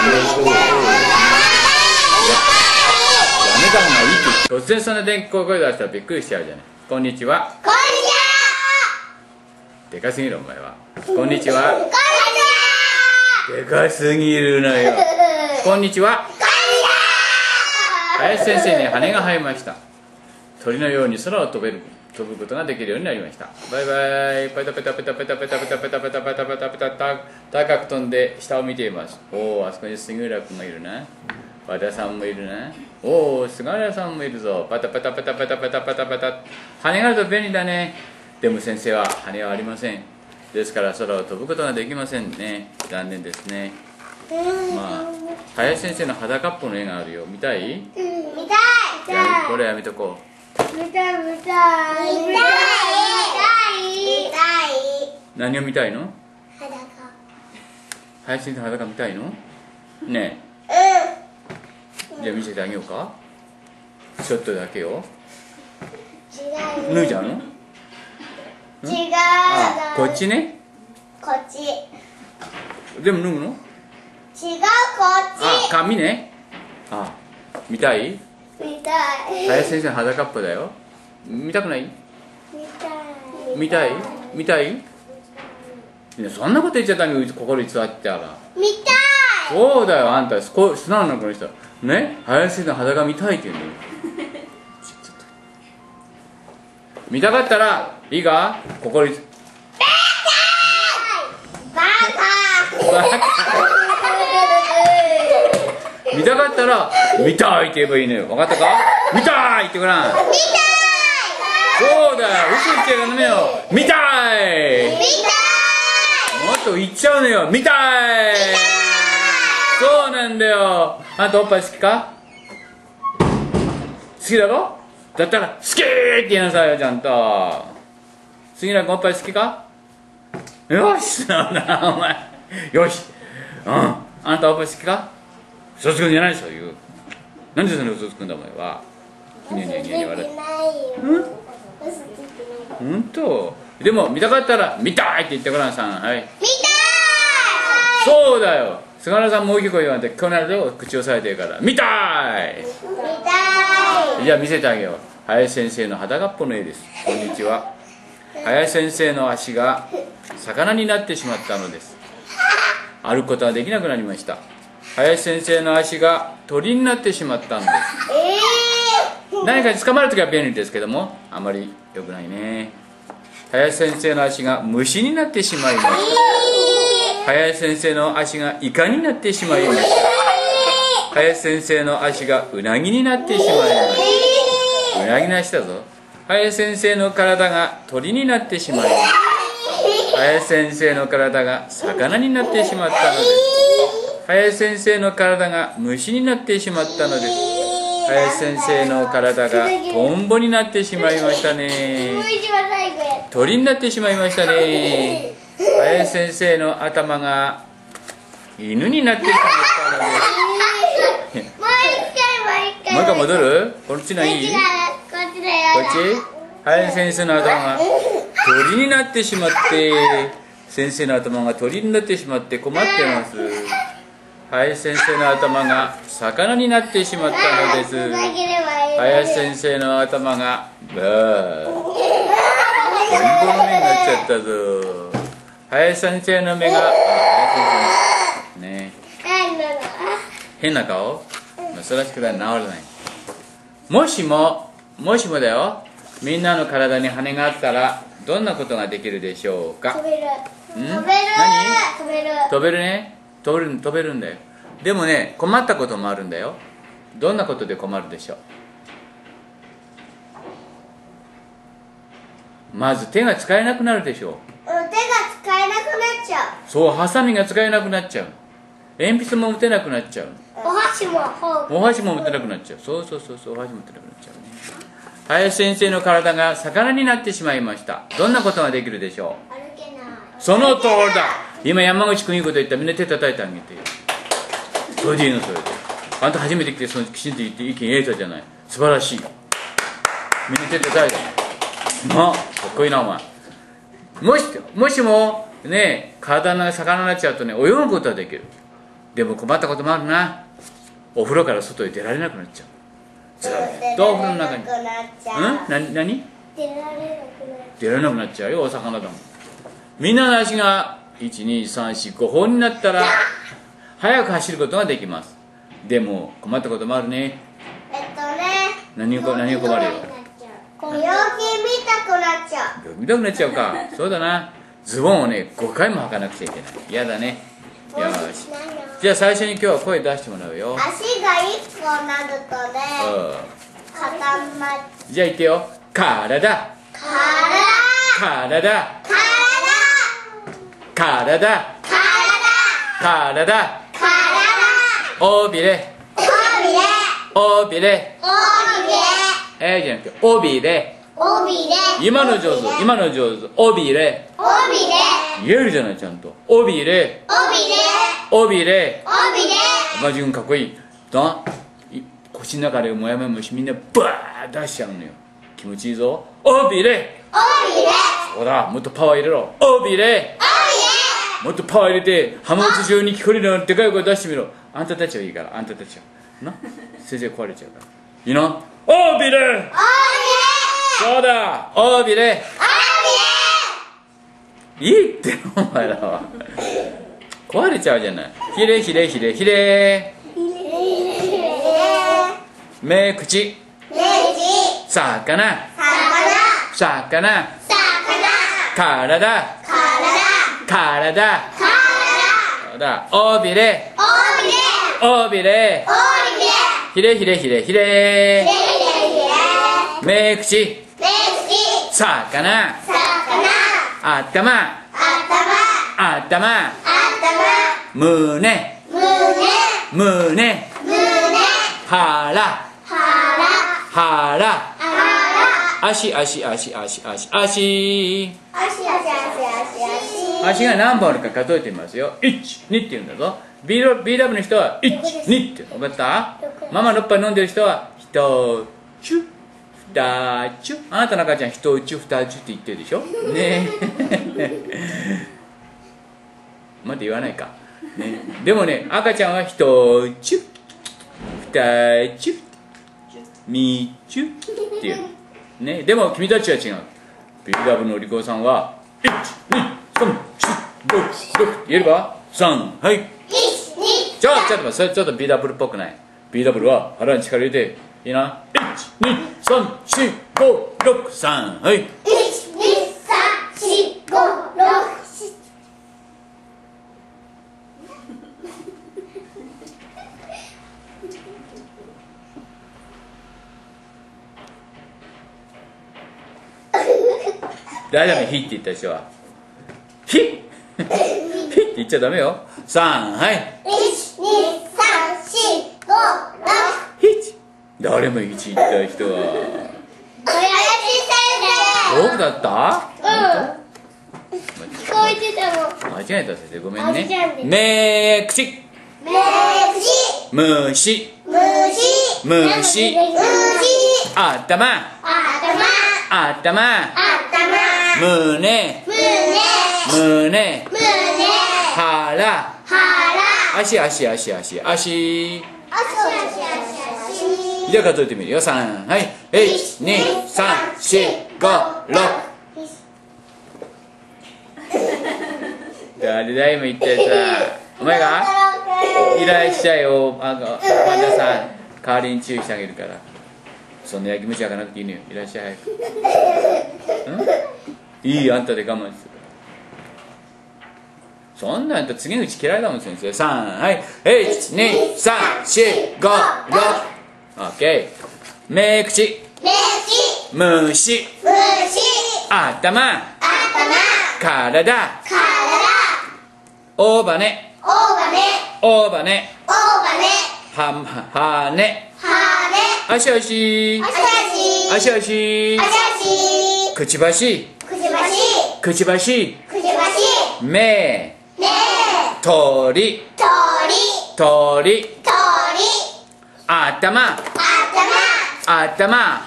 やめた方がいいって突然そんな電気声出したらびっくりしちゃうじゃない。こんにちは。こんにでかすぎるお前は。こんにちは。ちはこんにでかすぎるのよ。ちは。こんにちは。林先生に羽が生えました。鳥のように空を飛べる飛ぶことができるようになりました。バイバイ。ペタペタペタペタペタペタペタペタペタペタペタた高く飛んで下を見ています。おおあそこに杉浦君がいるな。和田さんもいるな。おお菅原さんもいるぞ。パタパタパタパタパタパタ。パタ羽があると便利だね。でも先生は羽はありません。ですから空を飛ぶことができませんね。残念ですね。まあ林先生の裸っぽの絵があるよ。見たい？見たいじゃあこれやめとこう見たい見たい。見たい。見たい。何を見たいの？裸。林先生の裸見たいの？ねうえじゃあ見せてあげようか。ちょっとだけよ。ん違う。脱いじゃうの？違う。あこっちね？こっち。違うでも脱ぐの？こっあち髪ね。あ見たい？見たい。林先生の裸っぽだよ。見たくない？見たい。見たい？そんなこと言っちゃダメ。よ心に座ってたら。見たい。そうだよ。あんたこ素直なこの人。ね？林先生の裸見たいって言うの。よ見たかったらいいか？心にバカ。バカ見たかったら見たいって言えばいいのよ。分かったか？見たいってごら。ん見たい。そうだよ。嘘言っちゃダメよ。見たい。見たもっと言っちゃうのよ。見たい。そうなんだよ。あんたおっぱい好きか？好きだろ？だったら好きって言いなさいよちゃんと。杉浦君おっぱい好きか？よしだお前。よし。うん。あんたおっぱい好きか？嘘つくんじゃないでしょ言う。なんでそんな嘘つくんだお前は。ニヤニヤニヤニヤ笑ってないよ嘘ついてない本当？でも見たかったら見たいって言ってごらんさん。はい。見たい！そうだよ。菅原さんも大きい声言わんと今日なると口を押さえてるから。見たい！見たい！じゃあ見せてあげよう。林先生の裸っぽの絵です。こんにちは。林先生の足が魚になってしまったのです。歩くことができなくなりました林先生の足が鳥になってしまったんです。えー。何かに捕まるときは便利ですけどもあまり良くないね。林先生の足が虫になってしまいました。林先生の足がイカになってしまいました。林先生の足がうなぎになってしまいました。うなぎなしだぞ。林先生の体が鳥になってしまいました。林先生の体が魚になってしまったのです林先生の体が虫になってしまったのです。林先生の体がトンボになってしまいましたね。鳥になってしまいましたね。林先生の頭が犬になってしまったので。すもう一回もう一回。もう一回戻るこっちのいい？こっちだよっち？林先生の頭が鳥になってしまって。先生の頭が鳥になってしまって困ってます。林先生の頭が魚になってしまったのです。林先生の頭がバー。トンボの目になっちゃったぞ。林先生の目がね。変な顔、まあ、それは治らない。もしももしもだよ。みんなの体に羽があったらどんなことができるでしょうか？飛べる。飛べる。飛べる。飛べるね飛べる飛べるんだよ。でもね困ったこともあるんだよ。どんなことで困るでしょう？まず手が使えなくなるでしょう。手が使えなくなっちゃそうハサミが使えなくなっちゃう。鉛筆も持てなくなっちゃう。うお箸もお箸も持てなくなっちゃう。そうそうそうそうお箸持てなくなっちゃうね。林先生の体が魚になってしまいました。どんなことができるでしょう？歩けない。その通りだ今山口君いいこと言ったらみんな手叩いてあげて。よそれでいいのそれで。あんた初めて来てそのきちんと言って意見言えたじゃない。素晴らしいみんな手叩いたまあかっこいいなお前。もしもしもね体が魚になっちゃうとね泳ぐことはできる。でも困ったこともあるな。お風呂から外へ出られなくなっちゃう。ずっとお風呂の中に。出られなくなっちゃう。うん？な何？出られなくなっ出られなくなっちゃうよお魚だも。んみんなの足が12345本になったら速く走ることができますでも困ったこともあるねえっとね何を何を困るよ病気見たくなっちゃう病気見たくなっちゃうかそうだなズボンをね5回も履かなくちゃいけない嫌だねよしじゃあ最初に今日は声出してもらうよ足が一個なるとねう固まっじゃあ言ってよ体体体体体。体。体。体尾びれ。尾びれ。尾びれ。尾びれ。えー、じゃなくて尾びれ。尾びれ。今の上手。今の上手。尾びれ。尾びれ。言えるじゃないちゃんと。尾びれ。尾びれ。尾びれ。尾びれ。マジ君かっこいい。ない腰の中でもやもや虫みんなバーッ出しちゃうのよ。気持ちいいぞ。尾びれ。尾びれ。そうだ。もっとパワー入れろ。尾びれもっとパワー入れて浜松中に聞こえるようなでかい声出してみろ。あんたたちはいいからあんたたちは。な？先生壊れちゃうから。いいな尾びれ尾びれそうだ！尾びれいいってお前らは。壊れちゃうじゃない。ひれひれひれひれ目口。ネジ魚。魚。魚。魚。体体。体。体。そうだ尾びれ。尾びれ。尾びれ。尾びれひれひれひれひれひれひれひれ目口。ネジ魚。魚。頭。頭。頭。頭。胸。胸。胸。胸。腹。腹。腹。腹。足足足足足。足。足足足足足足が何本あるか数えてみますよ。12って言うんだぞ。BW, BW の人は12って分かった？ママのおっぱい飲んでる人は1チュ2チュあなたの赤ちゃん1チュ2チュって言ってるでしょ？ね。え まだ言わないか、ね、でもね赤ちゃんは1チュ2チュ3チュっていう。ね。でも君たちは違う。BW のお利口さんは12345言えるか？3はい。一二ちょちょっと待ってそれちょっと BW っぽくない。BW は腹に力入れていいな？1234563はい。一二三四五六七大丈夫？ヒって言った人はヒヒって言っちゃダメよ。3はい。123456誰も1いった人は。親父先生。多だった？うん。聞こえてたの。間違えた先生ごめんね。めくちめーくちむしむしむしあたまあたまあたまあたまむねむねむね足足足足足。足足じゃあ数えてみるよ。3はい。12345誰だ今言ったやつはお前が？いらっしゃいよ。あのパンダさん。代わりに注意してあげるから。そんな焼き虫焼かなくていいのよ。いらっしゃい。早くん？いい？あんたで我慢するそんなんと次のうち嫌いだもん先生。3はい。12345 6オッケー。目口。目口。虫。虫頭。頭。体。体。大羽。根大羽。大羽。根大羽。ははね。羽足足。足足。足足。足足。くちばし。くちばし。くちばし。くちばし。目目鳥鳥鳥鳥頭。頭。頭